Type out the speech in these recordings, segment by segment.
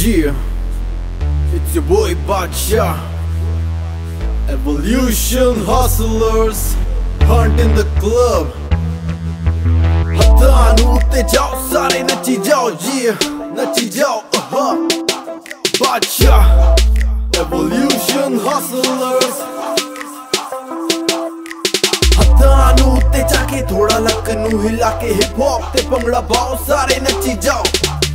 Yeah, it's your boy Bacha. Evolution hustlers, hunt in the club. ਹੱਥਾਂ ਨੂੰ ਉੱਤੇ ਜਾਓ ਸਾਰੇ ਨੱਚੀ ਜਾਓ yeah ਨੱਚੀ ਜਾਓ ਅਹਾ ਬਾਦਸ਼ਾ Evolution hustlers ਹੱਥਾਂ ਨੂੰ ਉੱਤੇ ਜਾ ਕੇ ਥੋੜਾ ਲੱਕ ਨੂੰ ਹਿਲਾ ਕੇ ਹਿਪ ਹੌਪ ਤੇ ਭੰਗੜਾ ਪਾਓ ਸਾਰੇ ਨੱਚੀ ਜਾਓ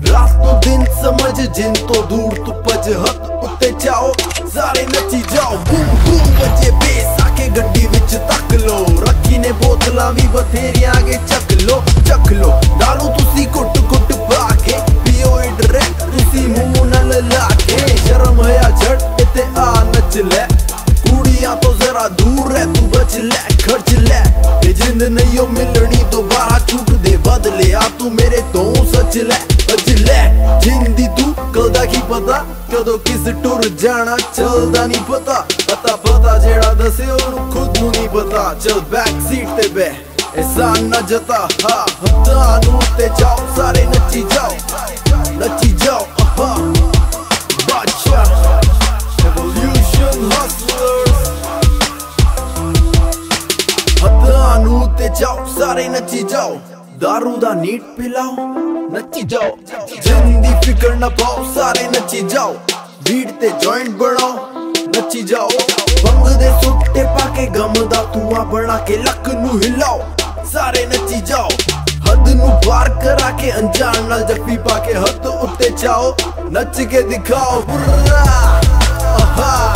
ਰਾਤ ਨੂੰ ਦਿਨ ਸਮਝ ਜਿੰਨ ਤੋਂ ਦੂਰ ਤੂੰ ਭਜ ਹੱਥ ਉੱਤੇ ਜਾਓ ਸਾਰੇ ਨੱਚੀ ਜਾਓ ਬੂਮ ਬੂਮ ਵੱਜੇ ਬੇਸ ਆ ਕੇ ਗੱਡੀ ਵਿੱਚ ਤੱਕ ਲੋ ਰੱਖੀ ਨੇ ਬੋਤਲਾਂ ਵੀ ਬਥੇਰੀਆਂ ਆਗੇ ਚੱਕ ਲੋ ਚੱਕ ਲੋ ਦਾਰੂ ਤੁਸੀਂ ਕੁੱਟ ਕੁੱਟ ਜਾਣਾ ਚੱਲਦਾ ਨਹੀਂ ਪਤਾ ਪਤਾ ਪਤਾ ਜਿਹੜਾ ਦੱਸੇ ਉਹਨੂੰ ਖੁਦ ਨੂੰ ਨਹੀਂ ਪਤਾ। ਚਲ ਬੈਕ ਸੀਟ ਤੇ ਬੈ ਐਸਾ ਨਾ ਜਤਾ, ਹਾ, ਹੱਥਾਂ ਨੂੰ ਤੇ ਜਾਓ, ਸਾਰੇ ਨੱਚੀ ਜਾਓ ਨੱਚੀ ਜਾਓ, ਆਹਾ। ਬਾਦਸ਼ਾਹ Evolution hustlers ਹੱਥਾਂ ਨੂੰ ਤੇ ਜਾਓ, ਸਾਰੇ ਨੱਚੀ ਜਾਓ, दारू ਦਾ ਨੀਟ ਪਿਲਾਓ, ਨੱਚੀ ਜਾਓ। ਜਿੰਦੀ ਫਿਕਰ ਨਾ ਪਾਓ, ਸਾਰੇ ਨੱਚੀ ਜਾਓ। ਵੀੜ ਤੇ ਜੁਆਇੰਟ ਬਣਾਓ। ਨੱਚੀ ਜਾਓ। ਬੰਗ ਦੇ ਸੁੱਟੇ ਪਾ ਕੇ ਗਮ ਦਾ ਧੂਆ ਬਣਾ ਕੇ ਲੱਕ ਨੂੰ ਹਿਲਾਓ। ਸਾਰੇ ਨੱਚੀ ਜਾਓ। ਹੱਦ ਨੂੰ ਪਾਰ ਕਰਾ ਕੇ ਅਣਜਾਣ ਨਾਲ ਜੱਫੀ ਪਾ ਕੇ ਹੱਥ ਉੱਤੇ ਜਾਓ ਨੱਚ ਕੇ ਦਿਖਾਓ। ਬੁਰਾ ਆਹਾ!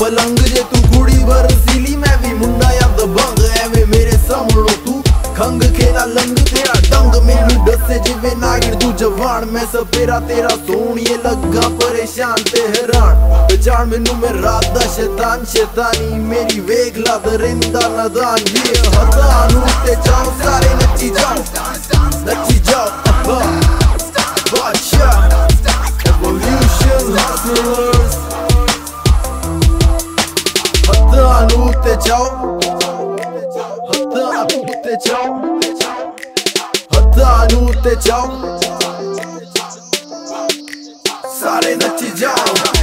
ਪਲੰਗ ਜੇ ਤੂੰ ਕੁੜੀ ਵਰਸੀਲੀ ਮੈਂ ਵੀ ਮੁੰਡਾ ਆ ਦਬੰਗ ਐਵੇਂ ਮੇਰੇ ਸਾਹਮਣੋਂ ਤੂੰ ਖੰਗ ਕੇ ਨਾ ਲੰਗ ਤੇਰਾ ਡੰਗ ਮੈਨੂੰ ਦੱਸੇ ਜਿਵੇਂ ਨਾਗਿਰ ਤੂੰ ਜਵਾਨ। ਮੈਂ ਸਪੇਰਾ ਤੇਰਾ ਸੋਹਣੀਏ, ਲੱਗਾ ਪਰੇਸ਼ਾਨ ਤੇ ਹੈਰਾਨ। ਪਛਾਣ ਮੈਨੂੰ ਮੈਂ ਰਾਤ ਦਾ ਸ਼ੈਤਾਨ, ਸ਼ੈਤਾਨੀ। ਮੇਰੀ ਵੇਖ ਲਾ ਦਰਿੰਦਾ ਨਦਾਨ ਇਹ ਹੱਥਾਂ ਨੂੰ ਤੇ ਸਾਰੇ ਨੱਚੀ ਜਾਓ ਨੂੰ ਤੇ ਜਾਓ। ਹੱਥਾਂ ਨੂੰ ਤੇ ਜਾਓ। ਹੱਥਾਂ ਨੂੰ ਤੇ ਜਾਓ। ਸਾਰੇ ਨੱਚ ਜਾਓ।